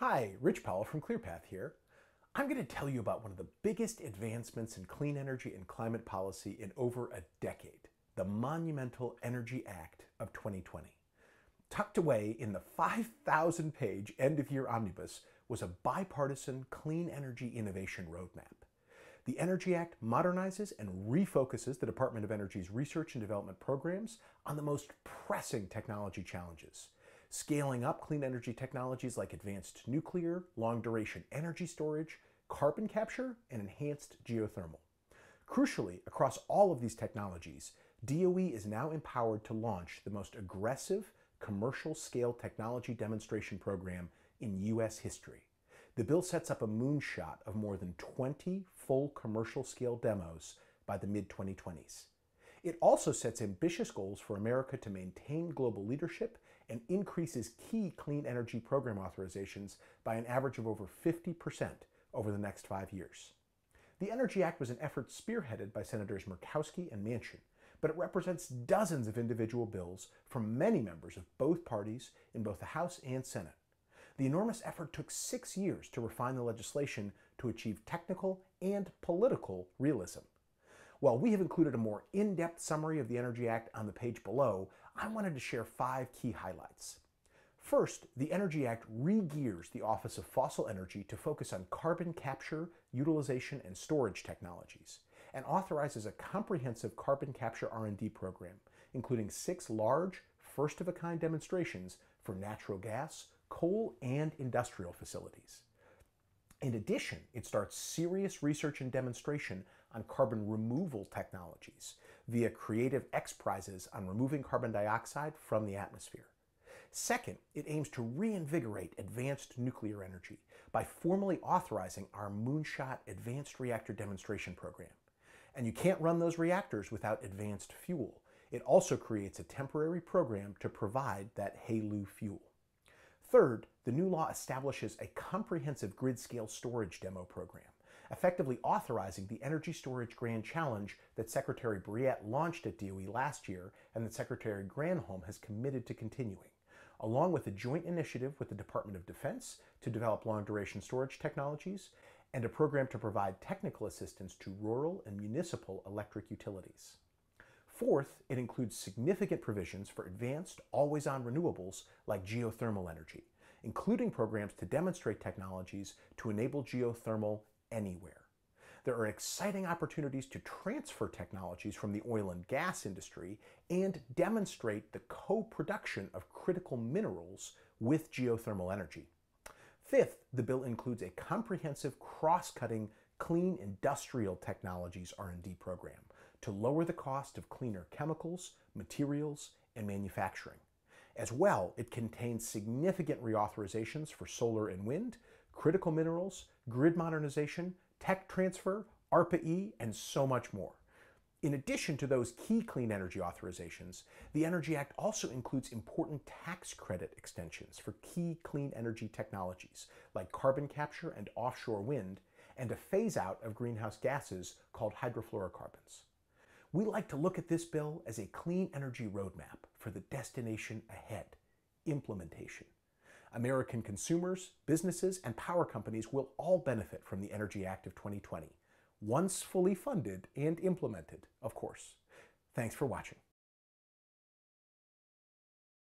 Hi, Rich Powell from ClearPath here. I'm going to tell you about one of the biggest advancements in clean energy and climate policy in over a decade the monumental Energy Act of 2020. Tucked away in the 5,000 page end of year omnibus was a bipartisan clean energy innovation roadmap. The Energy Act modernizes and refocuses the Department of Energy's research and development programs on the most pressing technology challenges scaling up clean energy technologies like advanced nuclear, long duration energy storage, carbon capture, and enhanced geothermal. Crucially, across all of these technologies, DOE is now empowered to launch the most aggressive commercial scale technology demonstration program in U.S. history. The bill sets up a moonshot of more than 20 full commercial scale demos by the mid 2020s. It also sets ambitious goals for America to maintain global leadership and increases key clean energy program authorizations by an average of over 50% over the next five years. The Energy Act was an effort spearheaded by Senators Murkowski and Manchin, but it represents dozens of individual bills from many members of both parties in both the House and Senate. The enormous effort took six years to refine the legislation to achieve technical and political realism. While we have included a more in-depth summary of the Energy Act on the page below, I wanted to share five key highlights. First, the Energy Act re-gears the Office of Fossil Energy to focus on carbon capture, utilization, and storage technologies, and authorizes a comprehensive carbon capture R&D program, including six large, first-of-a-kind demonstrations for natural gas, coal, and industrial facilities. In addition, it starts serious research and demonstration on carbon removal technologies via Creative X Prizes on removing carbon dioxide from the atmosphere. Second, it aims to reinvigorate advanced nuclear energy by formally authorizing our Moonshot Advanced Reactor Demonstration Program. And you can't run those reactors without advanced fuel. It also creates a temporary program to provide that HALEU fuel. Third, the new law establishes a comprehensive grid scale storage demo program, effectively authorizing the Energy Storage Grand Challenge that Secretary Brouillette launched at DOE last year and that Secretary Granholm has committed to continuing, along with a joint initiative with the Department of Defense to develop long duration storage technologies and a program to provide technical assistance to rural and municipal electric utilities. Fourth, it includes significant provisions for advanced, always on renewables like geothermal energy, including programs to demonstrate technologies to enable geothermal anywhere. There are exciting opportunities to transfer technologies from the oil and gas industry and demonstrate the co production of critical minerals with geothermal energy. Fifth, the bill includes a comprehensive cross-cutting clean industrial technologies R&D program to lower the cost of cleaner chemicals, materials, and manufacturing. As well, it contains significant reauthorizations for solar and wind, critical minerals, grid modernization, tech transfer, ARPA-E, and so much more. In addition to those key clean energy authorizations, the Energy Act also includes important tax credit extensions for key clean energy technologies like carbon capture and offshore wind, and a phase out of greenhouse gases called hydrofluorocarbons. We like to look at this bill as a clean energy roadmap for the destination ahead implementation. American consumers, businesses, and power companies will all benefit from the Energy Act of 2020, once fully funded and implemented, of course. Thanks for watching.